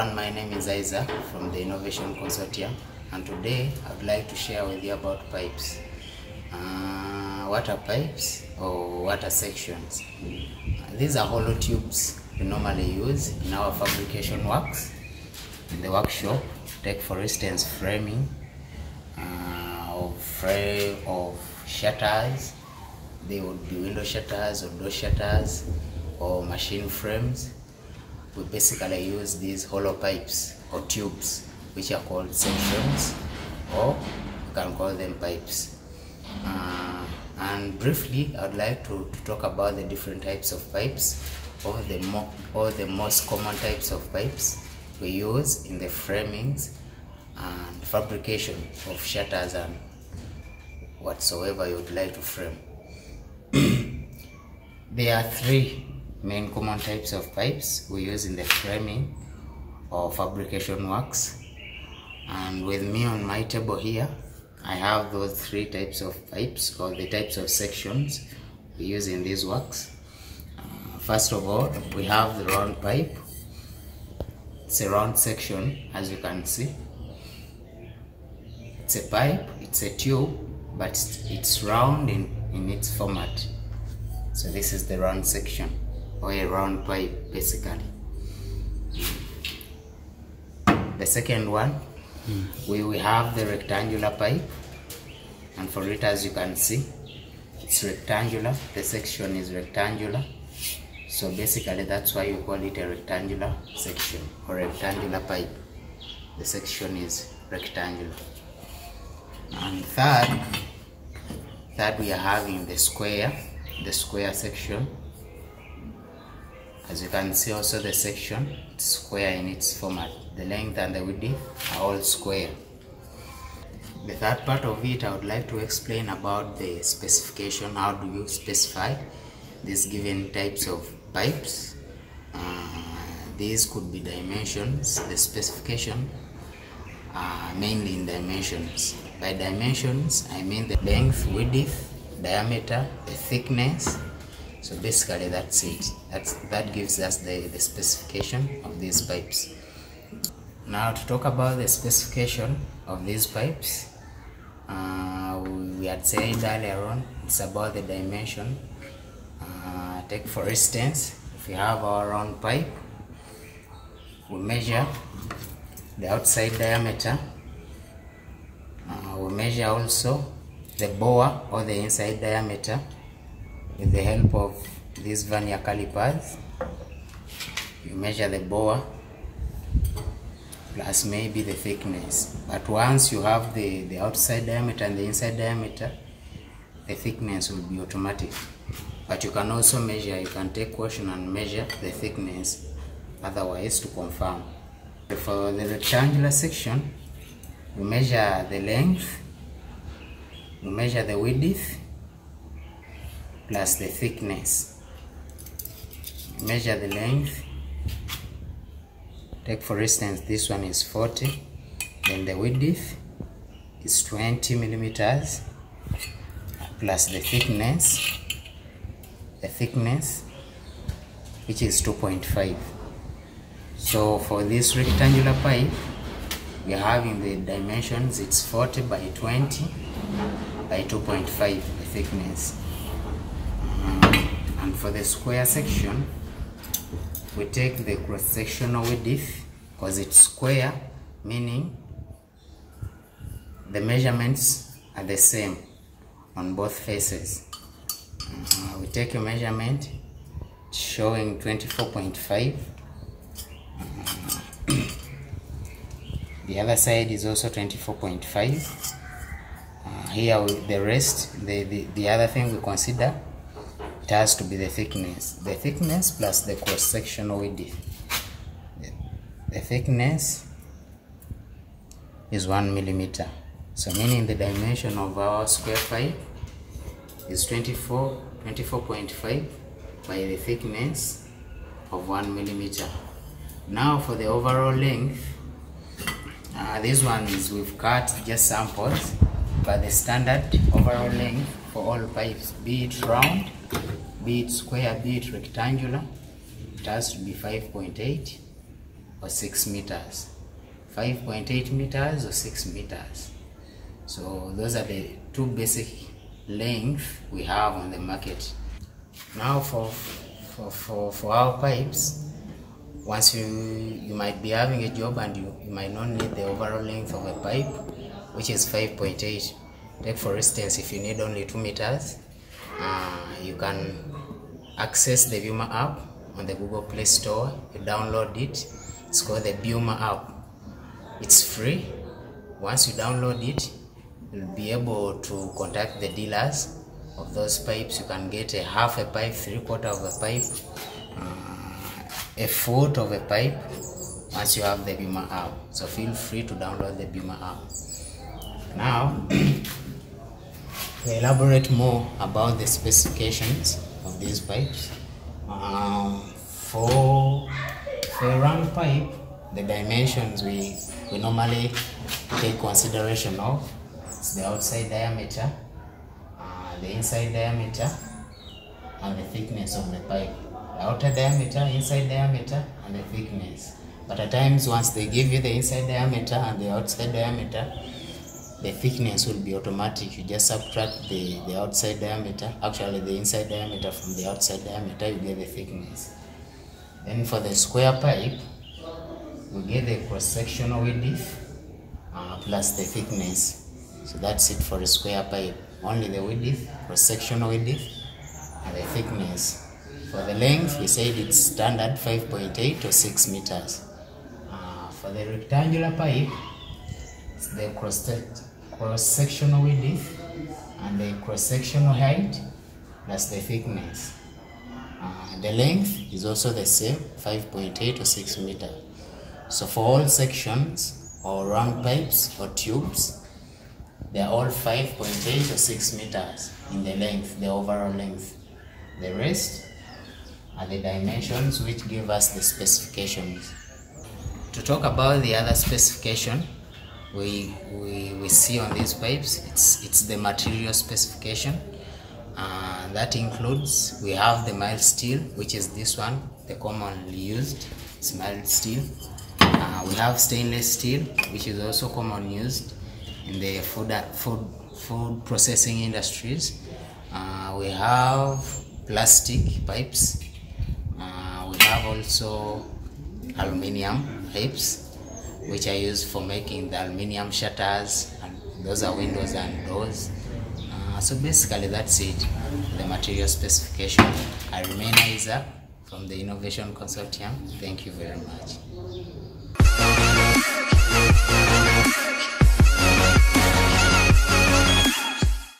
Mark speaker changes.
Speaker 1: everyone, my name is Isaac from the Innovation Consortium and today I'd like to share with you about pipes. Uh, water pipes or water sections. These are hollow tubes we normally use in our fabrication works in the workshop. Take for instance framing uh, of frame of shutters. They would be window shutters or door shutters or machine frames we basically use these hollow pipes or tubes which are called sections or you can call them pipes. Uh, and briefly I would like to, to talk about the different types of pipes. Or the mo or the most common types of pipes we use in the framings and fabrication of shutters and whatsoever you would like to frame. There are three main common types of pipes we use in the framing or fabrication works. And with me on my table here I have those three types of pipes or the types of sections we use in these works. Uh, first of all we have the round pipe. It's a round section as you can see. It's a pipe it's a tube but it's round in in its format. So this is the round section or a round pipe basically. The second one mm. we, we have the rectangular pipe. And for it as you can see it's rectangular. The section is rectangular. So basically that's why you call it a rectangular section or rectangular pipe. The section is rectangular. And third third we are having the square the square section as you can see also the section square in its format. The length and the width are all square. The third part of it i would like to explain about the specification. How do you specify these given types of pipes? Uh, these could be dimensions. The specification uh, mainly in dimensions. By dimensions i mean the length width diameter the thickness so basically that's it. That's that gives us the, the specification of these pipes. Now to talk about the specification of these pipes uh, we, had said earlier on it's about the dimension. Uh, take for instance if we have our round pipe we measure the outside diameter. Uh, we measure also the bore or the inside diameter with the help of these vernier calipers you measure the bore plus maybe the thickness. But once you have the the outside diameter and the inside diameter the thickness will be automatic. But you can also measure you can take caution and measure the thickness otherwise to confirm. For the rectangular section we measure the length we measure the width plus the thickness. Measure the length. Take for instance this one is 40 then the width is 20 millimeters plus the thickness the thickness which is 2.5 so for this rectangular pipe we are having the dimensions it's 40 by 20 by 2.5 the thickness and for the square section we take the cross-sectional width because it's square meaning the measurements are the same on both faces. Uh, we take a measurement showing 24.5 uh, the other side is also 24.5 uh, here the rest the, the the other thing we consider it has to be the thickness the thickness plus the cross sectional width the, thickness is one millimeter. So meaning the dimension of our square pipe is 24 24.5 by the thickness of one millimeter. Now for the overall length uh, this one is we've cut just samples but the standard overall length for all pipes be it round be it square be it rectangular it has to be 5.8 or 6 meters. 5.8 meters or 6 meters. So those are the two basic length we have on the market. Now for for, for, for our pipes once you you might be having a job and you, you might not need the overall length of a pipe which is 5.8 take for instance if you need only 2 meters uh, you can access the Buma app on the Google Play Store. You download it. It's called the Buma app. It's free. Once you download it you'll be able to contact the dealers of those pipes. You can get a half a pipe three quarter of a pipe uh, a foot of a pipe once you have the Buma app. So feel free to download the Buma app. Now to elaborate more about the specifications these pipes. Um, for, for a round pipe the dimensions we, we normally take consideration of is the outside diameter uh, the inside diameter and the thickness of the pipe. The outer diameter inside diameter and the thickness. But at times once they give you the inside diameter and the outside diameter the thickness will be automatic. You just subtract the the outside diameter actually the inside diameter from the outside diameter you get the thickness. Then for the square pipe we get the cross-sectional width uh, plus the thickness. So that's it for a square pipe. Only the width cross-sectional width and the thickness. For the length we said it's standard 5.8 or 6 meters. Uh, for the rectangular pipe it's the cross cross-sectional width and the cross-sectional height plus the thickness. Uh, the length is also the same, 5.8 or 6 meter. So for all sections or round pipes or tubes, they are all 5.8 or 6 meters in the length, the overall length. The rest are the dimensions which give us the specifications. To talk about the other specification, we, we, we see on these pipes it's, it's the material specification. Uh, that includes we have the mild steel which is this one the commonly used it's mild steel. Uh, we have stainless steel which is also commonly used in the food food food processing industries. Uh, we have plastic pipes. Uh, we have also aluminium pipes which are used for making the aluminium shutters and those are windows and doors. Uh, so basically that's it the material specification. I remain isaac from the innovation consortium. Thank you very much